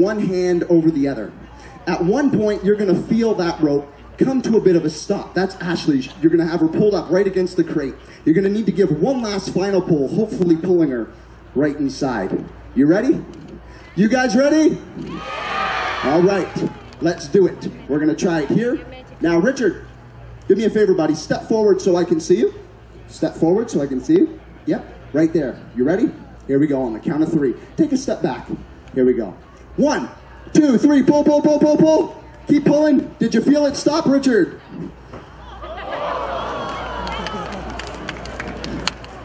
one hand over the other. At one point, you're gonna feel that rope come to a bit of a stop. That's Ashley. You're gonna have her pulled up right against the crate. You're gonna need to give one last final pull, hopefully pulling her right inside. You ready? You guys ready? All right, let's do it. We're gonna try it here. Now, Richard, do me a favor, buddy. Step forward so I can see you. Step forward so I can see you. Yep, right there. You ready? Here we go on the count of three. Take a step back. Here we go. One, two, three. Pull, pull, pull, pull, pull. Keep pulling. Did you feel it stop, Richard?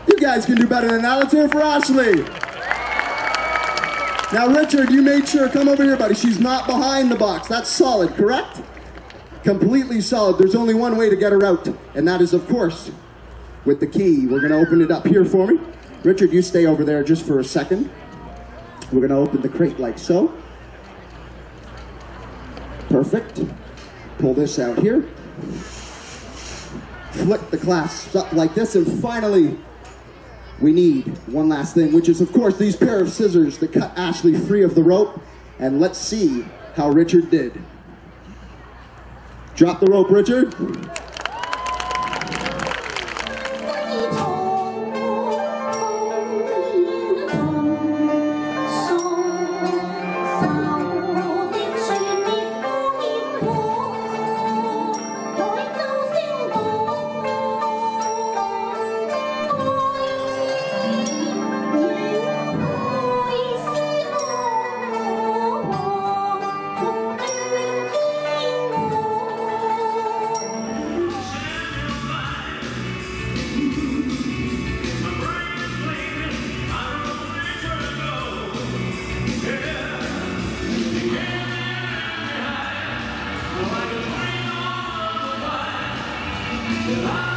You guys can do better than that. Let's hear it for Ashley. Now, Richard, you made sure, come over here, buddy. She's not behind the box. That's solid, correct? Completely solid. There's only one way to get her out, and that is, of course, with the key. We're going to open it up here for me. Richard, you stay over there just for a second. We're going to open the crate like so. Perfect. Pull this out here. Flick the clasps up like this, and finally, we need one last thing, which is, of course, these pair of scissors that cut Ashley free of the rope. And let's see how Richard did. Drop the rope, Richard. Yeah.